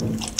음.